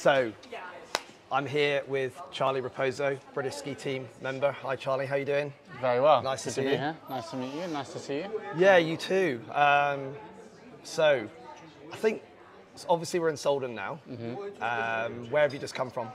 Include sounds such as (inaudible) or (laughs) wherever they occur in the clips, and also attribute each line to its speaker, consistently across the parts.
Speaker 1: So, I'm here with Charlie Raposo, British ski team member. Hi, Charlie. How are you doing?
Speaker 2: Very well.
Speaker 1: Nice to
Speaker 2: Good
Speaker 1: see
Speaker 2: be
Speaker 1: you.
Speaker 2: here. Nice to meet you. Nice to see you.
Speaker 1: Yeah, you too. Um, so, I think obviously we're in Sölden now. Um, where have you just come from?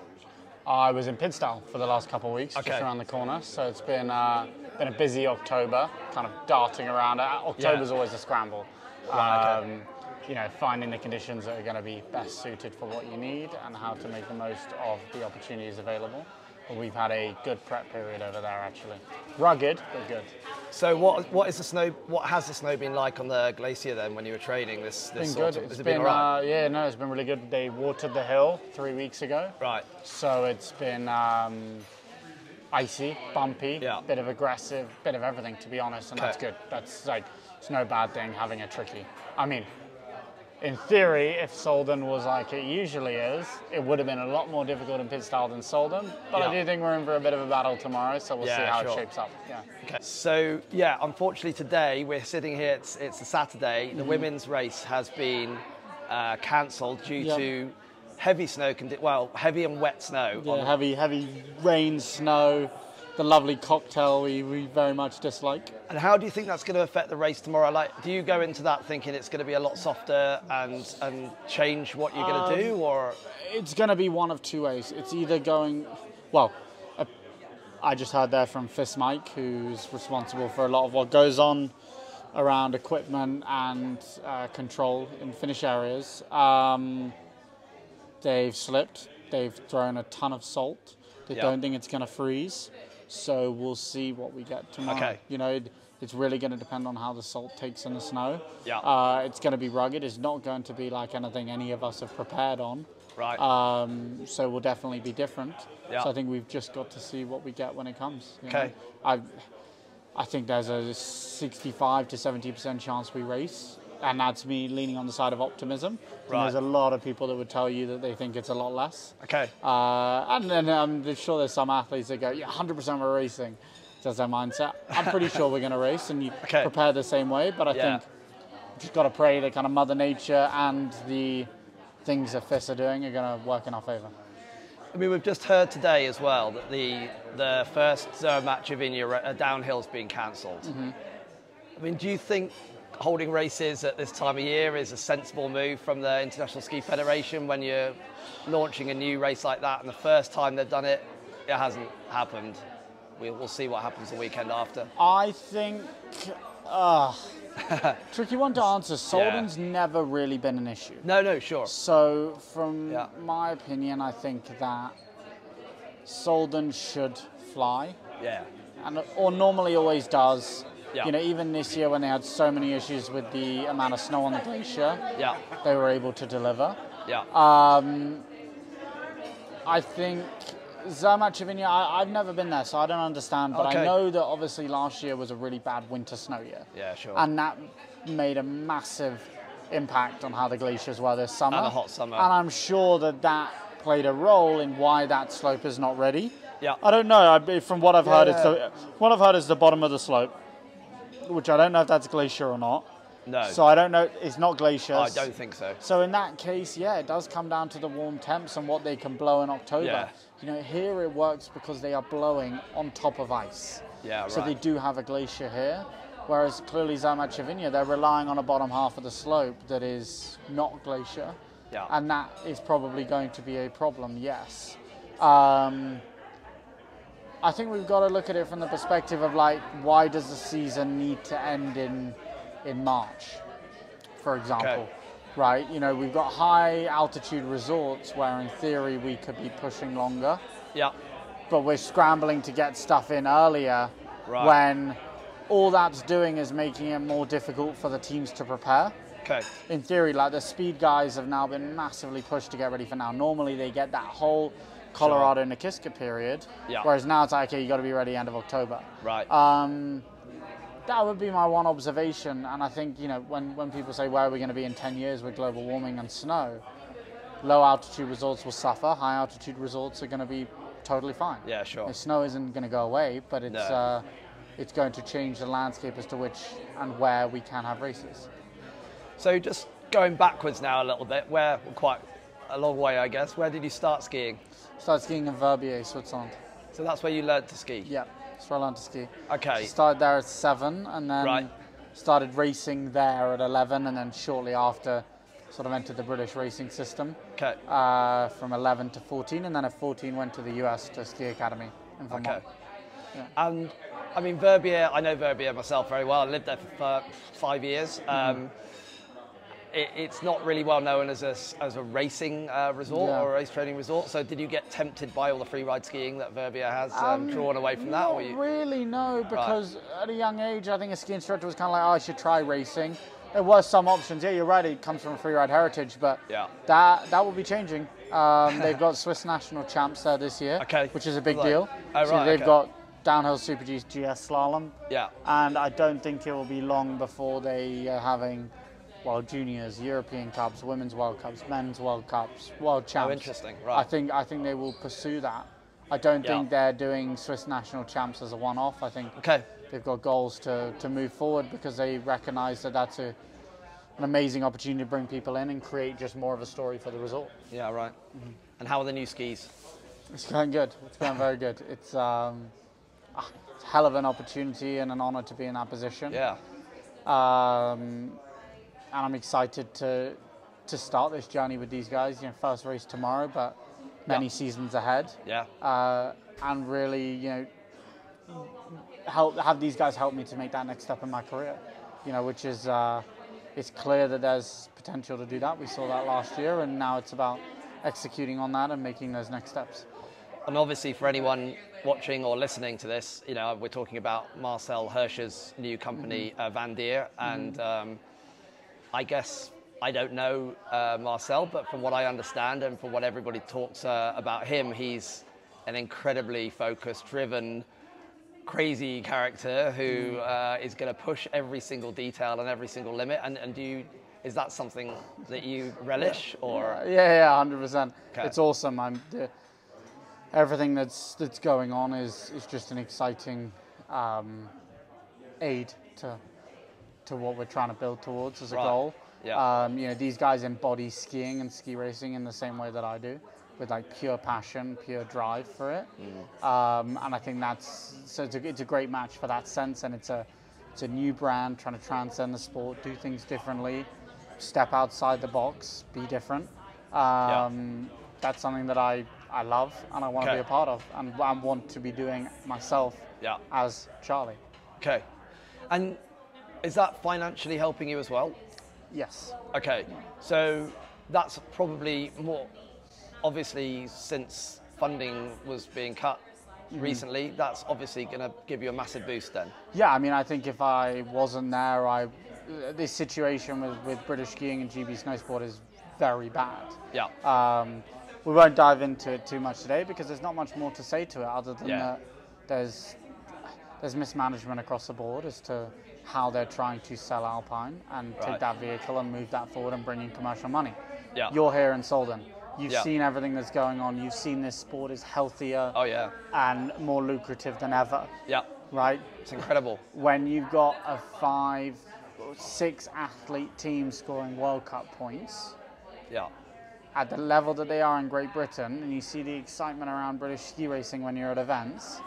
Speaker 2: I was in Pitztal for the last couple of weeks,
Speaker 1: Okay.
Speaker 2: just around the corner. So it's been uh, been a busy October, kind of darting around. Uh, October's
Speaker 1: Yeah.
Speaker 2: always a scramble.
Speaker 1: Right, okay.
Speaker 2: Um, you know, finding the conditions that are going to be best suited for what you need and how to make the most of the opportunities available. But we've had a good prep period over there, actually. Rugged, but good.
Speaker 1: So, what what is the snow? What has the snow been like on the glacier then when you were training this this
Speaker 2: Been
Speaker 1: sort
Speaker 2: good.
Speaker 1: of? Has
Speaker 2: It's
Speaker 1: it been,
Speaker 2: been,
Speaker 1: alright?
Speaker 2: uh, yeah, no, it's been really good. They watered the hill three weeks ago.
Speaker 1: right.
Speaker 2: So it's been um, icy, bumpy,
Speaker 1: Yeah.
Speaker 2: bit of aggressive, bit of everything, to be honest, and that's good. That's like, it's no bad thing having a tricky. I mean, in theory, if Sölden was like it usually is, it would have been a lot more difficult in Pitztal than Sölden. But I do think we're in for a bit of a battle tomorrow, so we'll see how
Speaker 1: sure.
Speaker 2: it shapes up. Yeah.
Speaker 1: Okay. So yeah, unfortunately today we're sitting here. It's it's a Saturday. The women's race has been uh, cancelled due
Speaker 2: Yep.
Speaker 1: to heavy snow. Condi- well, heavy and wet snow.
Speaker 2: Yeah,
Speaker 1: on-
Speaker 2: heavy, heavy rain, snow, the lovely cocktail we, we very much dislike.
Speaker 1: And how do you think that's going to affect the race tomorrow? Like, do you go into that thinking it's going to be a lot softer and and change what you're going to do,
Speaker 2: Um,
Speaker 1: or
Speaker 2: it's going to be one of two ways. It's either going, well, uh, I just heard there from FIS Mike, who's responsible for a lot of what goes on around equipment and uh, control in finish areas. Um, they've slipped. They've thrown a ton of salt. They
Speaker 1: Yeah.
Speaker 2: don't think it's going to freeze. So we'll see what we get tomorrow.
Speaker 1: Okay.
Speaker 2: You know, it, it's really going to depend on how the salt takes in the snow.
Speaker 1: Yeah.
Speaker 2: Uh, it's going to be rugged. It's not going to be like anything any of us have prepared on.
Speaker 1: right?
Speaker 2: Um, so we'll definitely be different.
Speaker 1: Yeah.
Speaker 2: So I think we've just got to see what we get when it comes. know.
Speaker 1: Okay.
Speaker 2: I, I think there's a 65 to 70% chance we race. And that's me leaning on the side of optimism.
Speaker 1: Right.
Speaker 2: There's a lot of people that would tell you that they think it's a lot less.
Speaker 1: okay.
Speaker 2: Uh, and then I'm sure there's some athletes that go, yeah, 100% we're racing. That's their mindset. I'm pretty sure we're going to race and you (laughs)
Speaker 1: Okay.
Speaker 2: prepare the same way. But I
Speaker 1: Yeah.
Speaker 2: think just got to pray that kind of Mother Nature and the things that FIS are doing are going to work in our favour.
Speaker 1: I mean, we've just heard today as well that the the first Zermatt Cervinia uh, downhill's been canceled
Speaker 2: Mm-hmm.
Speaker 1: I mean, do you think holding races at this time of year is a sensible move from the International Ski Federation when you're launching a new race like that and the first time they've done it, it hasn't happened? We'll, we'll see what happens the weekend after.
Speaker 2: I think, uh, (laughs) tricky one to answer. Sölden's never really been an issue.
Speaker 1: No, no, sure.
Speaker 2: So, from
Speaker 1: Yeah.
Speaker 2: my opinion, I think that Sölden should fly.
Speaker 1: Yeah.
Speaker 2: and or normally always does.
Speaker 1: Yeah.
Speaker 2: You know, even this year when they had so many issues with the amount of snow on the glacier,
Speaker 1: Yeah.
Speaker 2: they were able to deliver.
Speaker 1: Yeah.
Speaker 2: Um, I think Zermatt Cervinia, I, I've never been there, so I don't understand. But
Speaker 1: Okay.
Speaker 2: I know that obviously last year was a really bad winter snow year.
Speaker 1: Yeah, sure.
Speaker 2: And that made a massive impact on how the glaciers were this summer.
Speaker 1: And a hot summer.
Speaker 2: And I'm sure that that played a role in why that slope is not ready.
Speaker 1: Yeah.
Speaker 2: I don't know. I, from what I've heard, it's the, what I've heard is the bottom of the slope, which I don't know if that's glacier or not.
Speaker 1: no.
Speaker 2: So I don't know. It's not glacier.
Speaker 1: I don't think so.
Speaker 2: So in that case, yeah, it does come down to the warm temps and what they can blow in October.
Speaker 1: Yeah.
Speaker 2: You know, here it works because they are blowing on top of ice.
Speaker 1: Yeah,
Speaker 2: So they do have a glacier here. Whereas clearly Zermatt Cervinia, they're relying on a bottom half of the slope that is not glacier.
Speaker 1: Yeah.
Speaker 2: And that is probably going to be a problem, yes. Um, I think we've got to look at it from the perspective of like, why does the season need to end in in March, for example?
Speaker 1: Okay.
Speaker 2: Right, you know, we've got high altitude resorts where in theory we could be pushing longer,
Speaker 1: Yeah.
Speaker 2: but we're scrambling to get stuff in earlier
Speaker 1: Right.
Speaker 2: when all that's doing is making it more difficult for the teams to prepare
Speaker 1: Okay.
Speaker 2: in theory, like the speed guys have now been massively pushed to get ready for now. Normally, they get that whole Colorado Nakiska period,
Speaker 1: Yeah.
Speaker 2: whereas now it's like, okay, you got to be ready end of October.
Speaker 1: Right.
Speaker 2: Um, that would be my one observation, and I think you know when when people say where are we going to be in 10 years with global warming and snow, low altitude resorts will suffer. High altitude resorts are going to be totally fine.
Speaker 1: Yeah, sure.
Speaker 2: The snow isn't going to go away, but it's
Speaker 1: No.
Speaker 2: uh, it's going to change the landscape as to which and where we can have races.
Speaker 1: So just going backwards now a little bit, where we're quite a long way, I guess. Where did you start skiing?
Speaker 2: Started skiing in Verbier, Switzerland.
Speaker 1: So that's where you learned to ski.
Speaker 2: Yeah, that's where I learned to ski.
Speaker 1: Okay.
Speaker 2: Started there at seven, and then
Speaker 1: Right.
Speaker 2: started racing there at 11, and then shortly after, sort of entered the British racing system
Speaker 1: Okay.
Speaker 2: uh, from 11 to 14, and then at 14 went to the US to ski academy in Vermont.
Speaker 1: Okay. And I mean, Verbier, I know Verbier myself very well. I lived there for five years. Um, it, it's not really well known as a, as a racing uh, resort
Speaker 2: Yeah.
Speaker 1: or a race training resort. So, did you get tempted by all the free ride skiing that Verbier has, um, drawn away from that? Or you,
Speaker 2: really, no, because at a young age, I think a ski instructor was kind of like, oh, I should try racing. There was some options. Yeah, you're right. It comes from free ride heritage, but
Speaker 1: Yeah.
Speaker 2: that that will be changing. Um, they've got (laughs) Swiss national champs there this year,
Speaker 1: Okay.
Speaker 2: which is a big
Speaker 1: Right.
Speaker 2: deal.
Speaker 1: Oh,
Speaker 2: so
Speaker 1: right,
Speaker 2: they've
Speaker 1: okay.
Speaker 2: got downhill Super G's GS slalom,
Speaker 1: yeah.
Speaker 2: and I don't think it will be long before they are having, well, juniors, European Cups, Women's World Cups, Men's World Cups, World Champs.
Speaker 1: Oh, interesting.
Speaker 2: I think I think they will pursue that. I don't
Speaker 1: Yeah.
Speaker 2: think they're doing Swiss national champs as a one-off. I think
Speaker 1: Okay.
Speaker 2: they've got goals to, to move forward because they recognise that that's a, an amazing opportunity to bring people in and create just more of a story for the resort.
Speaker 1: Yeah. Right. And how are the new skis?
Speaker 2: It's going good. It's going very good. It's um, it's a hell of an opportunity and an honour to be in that position.
Speaker 1: Yeah.
Speaker 2: Um, and I'm excited to to start this journey with these guys. You know, first race tomorrow, but many
Speaker 1: Yeah.
Speaker 2: seasons ahead.
Speaker 1: Yeah.
Speaker 2: uh, and really, you know, help have these guys help me to make that next step in my career. You know, which is uh, it's clear that there's potential to do that. We saw that last year, and now it's about executing on that and making those next steps.
Speaker 1: And obviously, for anyone watching or listening to this, you know, we're talking about Marcel Hirscher's new company, uh, Van Deer, and um, I guess I don't know uh, Marcel, but from what I understand and from what everybody talks uh, about him, he's an incredibly focused, driven, crazy character who uh, is going to push every single detail and every single limit. And, and do you, is that something that you relish, or
Speaker 2: Yeah, yeah, hundred percent. It's awesome. I'm everything that's that's going on is is just an exciting um, aid to to what we're trying to build towards as a
Speaker 1: Right.
Speaker 2: goal.
Speaker 1: Yeah.
Speaker 2: Um, you know, these guys embody skiing and ski racing in the same way that I do, with like pure passion, pure drive for it.
Speaker 1: Mm.
Speaker 2: Um, and I think that's so it's a, it's a great match for that sense, and it's a it's a new brand trying to transcend the sport, do things differently, step outside the box, be different. Um, That's something that I, I love and I want to be a part of, and I want to be doing myself
Speaker 1: yeah?
Speaker 2: as Charlie.
Speaker 1: Okay. And is that financially helping you as well?
Speaker 2: Yes.
Speaker 1: Okay. So that's probably more obviously since funding was being cut recently, that's obviously going to give you a massive boost then.
Speaker 2: Yeah, I mean, I think if I wasn't there, I this situation with, with British skiing and GB snowsport is very bad.
Speaker 1: Yeah.
Speaker 2: Um, we won't dive into it too much today because there's not much more to say to it other than
Speaker 1: Yeah.
Speaker 2: that there's there's mismanagement across the board as to how they're trying to sell Alpine and
Speaker 1: Right.
Speaker 2: take that vehicle and move that forward and bring in commercial money.
Speaker 1: Yeah.
Speaker 2: You're here in Sölden. You've
Speaker 1: Yeah.
Speaker 2: seen everything that's going on. You've seen this sport is healthier
Speaker 1: Oh yeah.
Speaker 2: and more lucrative than ever,
Speaker 1: Yeah.
Speaker 2: right?
Speaker 1: It's incredible.
Speaker 2: when you've got a five, six athlete team scoring World Cup points
Speaker 1: Yeah.
Speaker 2: at the level that they are in Great Britain, and you see the excitement around British ski racing when you're at events,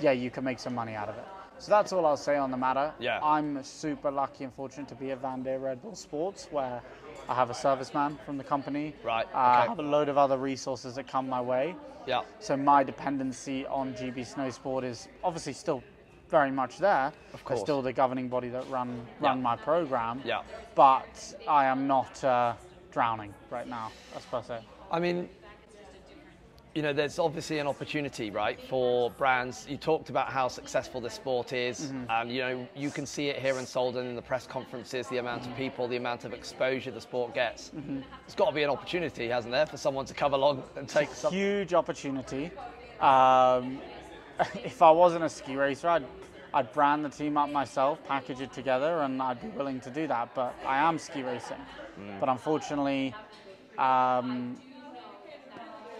Speaker 2: yeah, you can make some money out of it. So that's all I'll say on the matter.
Speaker 1: Yeah.
Speaker 2: I'm super lucky and fortunate to be at Van Deer Red Bull Sports, where I have a serviceman from the company.
Speaker 1: Right,
Speaker 2: Uh, I have a load of other resources that come my way.
Speaker 1: Yeah.
Speaker 2: So my dependency on GB Snowsport is obviously still very much there.
Speaker 1: Of course.
Speaker 2: They're still the governing body that run run
Speaker 1: Yeah.
Speaker 2: my program.
Speaker 1: Yeah.
Speaker 2: But I am not uh, drowning right now, as per se.
Speaker 1: I mean, you know, there's obviously an opportunity, right, for brands. You talked about how successful this sport is. Um, you know, you can see it here in Sölden in the press conferences, the amount of people, the amount of exposure the sport gets. It's got to be an opportunity, hasn't there, for someone to come along and take some.
Speaker 2: Huge opportunity. Um, (laughs) if I wasn't a ski racer, I'd, I'd brand the team up myself, package it together, and I'd be willing to do that. But I am ski racing. But unfortunately, um,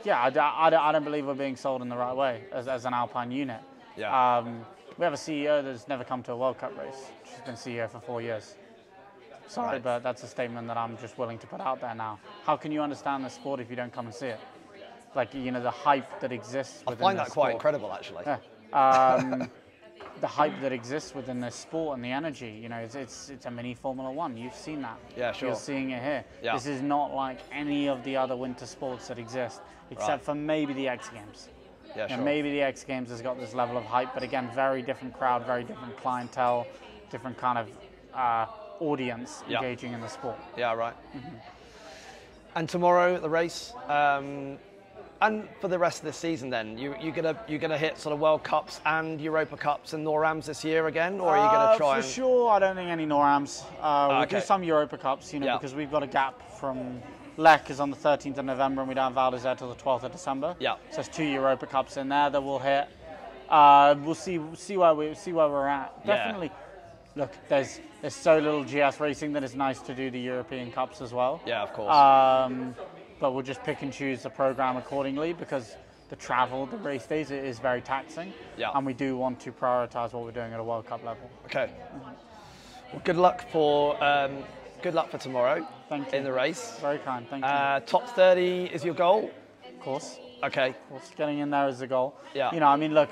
Speaker 2: yeah, I don't believe we're being sold in the right way as, as an Alpine unit.
Speaker 1: Yeah.
Speaker 2: Um, we have a CEO that's never come to a World Cup race. She's been CEO for four years. Sorry,
Speaker 1: Right.
Speaker 2: but that's a statement that I'm just willing to put out there now. How can you understand the sport if you don't come and see it? Like you know the hype that exists.
Speaker 1: I find that quite incredible, actually.
Speaker 2: Yeah. Um, (laughs) the hype that exists within this sport and the energy. You know, it's, it's it's a mini Formula One. You've seen that.
Speaker 1: Yeah, sure.
Speaker 2: You're seeing it here.
Speaker 1: Yeah.
Speaker 2: This is not like any of the other winter sports that exist, except
Speaker 1: Right.
Speaker 2: for maybe the X Games.
Speaker 1: Yeah, sure.
Speaker 2: maybe the X Games has got this level of hype, but again, very different crowd, very different clientele, different kind of uh, audience
Speaker 1: Yeah.
Speaker 2: engaging in the sport.
Speaker 1: Yeah, right. And tomorrow the race, um, and for the rest of the season, then you you gonna you gonna hit sort of World Cups and Europa Cups and Norams this year again, or are you
Speaker 2: Uh,
Speaker 1: gonna try
Speaker 2: for
Speaker 1: and
Speaker 2: sure, I don't think any Norams. Uh, we'll do
Speaker 1: Okay.
Speaker 2: some Europa Cups, you know,
Speaker 1: Yeah.
Speaker 2: because we've got a gap from Lech is on the 13th of November and we don't have Val d'Isère till the 12th of December.
Speaker 1: Yeah.
Speaker 2: So there's two Europa Cups in there that we'll hit. Uh, we'll see see where we see where we're at.
Speaker 1: Yeah.
Speaker 2: Definitely. Look, there's there's so little GS racing that it's nice to do the European Cups as well.
Speaker 1: Yeah, of course.
Speaker 2: Um, but we'll just pick and choose the program accordingly because the travel, the race days, it is very taxing.
Speaker 1: Yeah.
Speaker 2: And we do want to prioritise what we're doing at a World Cup level.
Speaker 1: okay. Well, good luck for um, good luck for tomorrow
Speaker 2: Thank
Speaker 1: in the race.
Speaker 2: Very kind, thank you.
Speaker 1: Uh, top 30 is your goal.
Speaker 2: of course,
Speaker 1: Okay.
Speaker 2: of course, getting in there is the goal.
Speaker 1: Yeah.
Speaker 2: You know, I mean, look,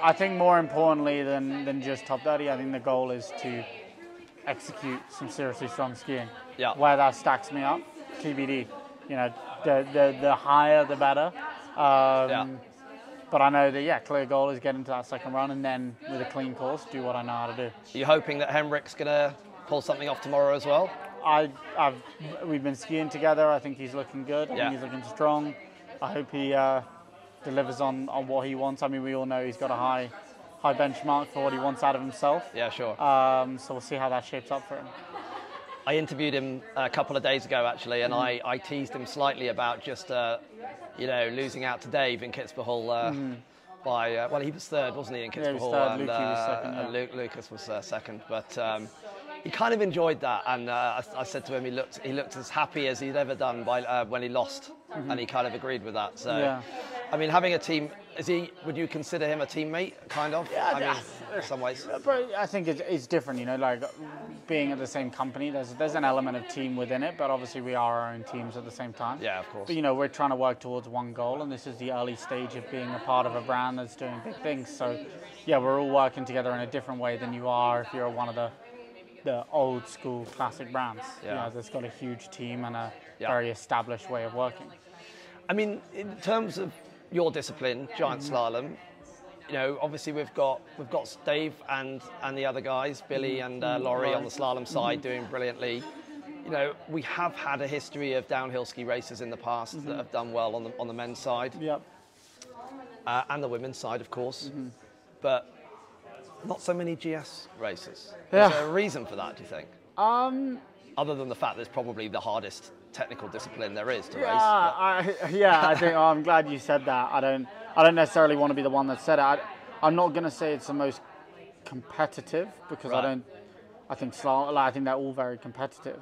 Speaker 2: I think more importantly than, than just top 30, I think the goal is to execute some seriously strong skiing.
Speaker 1: Yeah.
Speaker 2: Where that stacks me up, TBD. You know, the the, the higher the better. Um,
Speaker 1: Yeah.
Speaker 2: But I know that yeah, clear goal is get into that second run and then with a clean course, do what I know how to do.
Speaker 1: Are you hoping that Henrik's gonna pull something off tomorrow as well?
Speaker 2: I, I've, we've been skiing together. I think he's looking good. I
Speaker 1: Yeah.
Speaker 2: think he's looking strong. I hope he uh, delivers on, on what he wants. I mean, we all know he's got a high, high benchmark for what he wants out of himself.
Speaker 1: Yeah, sure.
Speaker 2: Um, so we'll see how that shapes up for him.
Speaker 1: I interviewed him a couple of days ago actually, and I, I teased him slightly about just uh, you know losing out to Dave in Kitzbühel uh, by uh, well he was third wasn't he in
Speaker 2: Mm-hmm. Yeah, he
Speaker 1: Kitzbühel
Speaker 2: third,
Speaker 1: and,
Speaker 2: Luki was
Speaker 1: uh,
Speaker 2: second,
Speaker 1: and. Luke, Lucas was uh, second, but um, he kind of enjoyed that, and uh, I, I said to him he looked he looked as happy as he'd ever done by uh, when he lost, and he kind of agreed with that. So.
Speaker 2: Mm-hmm. Yeah.
Speaker 1: I mean, having a team, is he? Would you consider him a teammate, kind of?
Speaker 2: Yeah,
Speaker 1: I mean,
Speaker 2: yeah.
Speaker 1: In some ways.
Speaker 2: Uh, but I think it's, it's different, you know, like being at the same company, there's, there's an element of team within it, but obviously we are our own teams at the same time.
Speaker 1: Yeah, of course.
Speaker 2: But you know, we're trying to work towards one goal, and this is the early stage of being a part of a brand that's doing big things. So, yeah, we're all working together in a different way than you are if you're one of the the old school classic brands. You
Speaker 1: Yeah.
Speaker 2: know, that's got a huge team and a
Speaker 1: Yeah.
Speaker 2: very established way of working.
Speaker 1: I mean, in terms of your discipline, giant mm-hmm. slalom, you know, obviously we've got we've got Dave and and the other guys, Billy and uh, Laurie on the slalom side, doing brilliantly. You know, we have had a history of downhill ski races in the past that have done well on the on the men's side
Speaker 2: Yep.
Speaker 1: uh, and the women's side, of course, but not so many GS racers. Is
Speaker 2: Yeah.
Speaker 1: there a reason for that? Do you think?
Speaker 2: Um,
Speaker 1: Other than the fact that it's probably the hardest technical discipline there is to
Speaker 2: Yeah,
Speaker 1: race.
Speaker 2: I, yeah. I think oh, I'm glad you said that. I don't. I don't necessarily want to be the one that said it. I, I'm not going to say it's the most competitive because I don't. I think slalom. Like, I think they're all very competitive,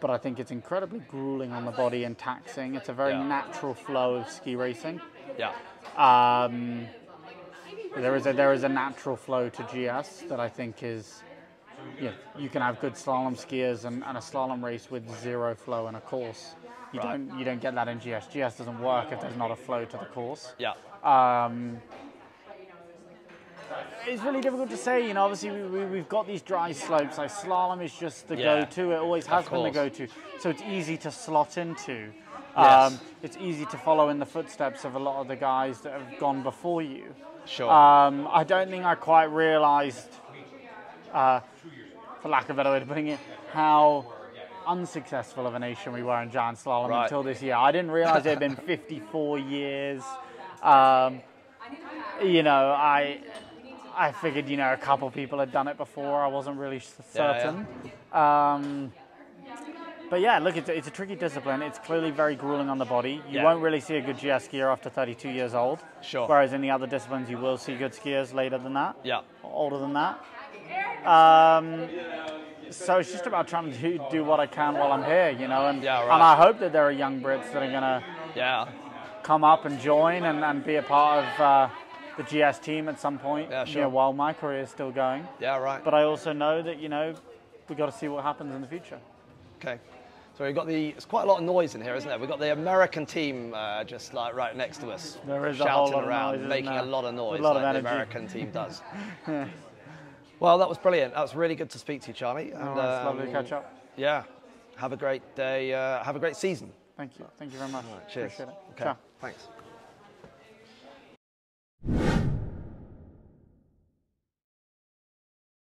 Speaker 2: but I think it's incredibly grueling on the body and taxing. It's a very
Speaker 1: Yeah.
Speaker 2: natural flow of ski racing.
Speaker 1: yeah.
Speaker 2: Um, there is a there is a natural flow to GS that I think is. Yeah, you can have good slalom skiers and, and a slalom race with zero flow in a course. You
Speaker 1: Right.
Speaker 2: don't you don't get that in GS. GS doesn't work if there's not a flow to the course.
Speaker 1: Yeah.
Speaker 2: Um, it's really difficult to say. You know, obviously we, we, we've got these dry slopes. Like slalom is just the
Speaker 1: Yeah.
Speaker 2: go-to. It always has been the go-to. So it's easy to slot into.
Speaker 1: Yes.
Speaker 2: Um, it's easy to follow in the footsteps of a lot of the guys that have gone before you.
Speaker 1: Sure.
Speaker 2: Um, I don't think I quite realised, uh, for lack of a better way of putting it, how unsuccessful of a nation we were in giant slalom
Speaker 1: Right.
Speaker 2: until this year. I didn't realise it had been 54 years. Um, you know, I I figured you know a couple people had done it before. I wasn't really s-
Speaker 1: Yeah, yeah.
Speaker 2: certain. Um, but yeah, look, it's a, it's a tricky discipline. It's clearly very grueling on the body. You
Speaker 1: Yeah.
Speaker 2: won't really see a good GS skier after 32 years old.
Speaker 1: Sure.
Speaker 2: Whereas in the other disciplines, you will see good skiers later than that,
Speaker 1: yeah.
Speaker 2: older than that. Um, so it's just about trying to do, do what I can while I'm here, you know. And,
Speaker 1: Yeah, right.
Speaker 2: and I hope that there are young Brits that are going to
Speaker 1: Yeah.
Speaker 2: come up and join and, and be a part of uh, the GS team at some point.
Speaker 1: Yeah,
Speaker 2: You know, while my career is still going.
Speaker 1: Yeah. Right.
Speaker 2: But I also know that you know we got to see what happens in the future.
Speaker 1: Okay. So we've got the, it's quite a lot of noise in here, isn't there? We've got the American team uh, just like right next to us.
Speaker 2: There is a
Speaker 1: shouting
Speaker 2: of
Speaker 1: around,
Speaker 2: noise,
Speaker 1: making a lot of noise
Speaker 2: A lot of
Speaker 1: like the. American team does. (laughs) well, that was brilliant. That was really good to speak to you, Charlie. And,
Speaker 2: No, it's lovely to
Speaker 1: um,
Speaker 2: catch up.
Speaker 1: Yeah. Have a great day. Uh, have a great season.
Speaker 2: Thank you. Thank you very much.
Speaker 1: Cheers.
Speaker 2: Appreciate it.
Speaker 1: Okay.
Speaker 2: Ciao.
Speaker 1: Thanks.